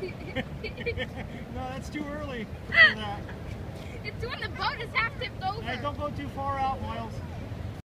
no, that's too early for that. it's when the boat is half tipped over. Hey, don't go too far out, Miles.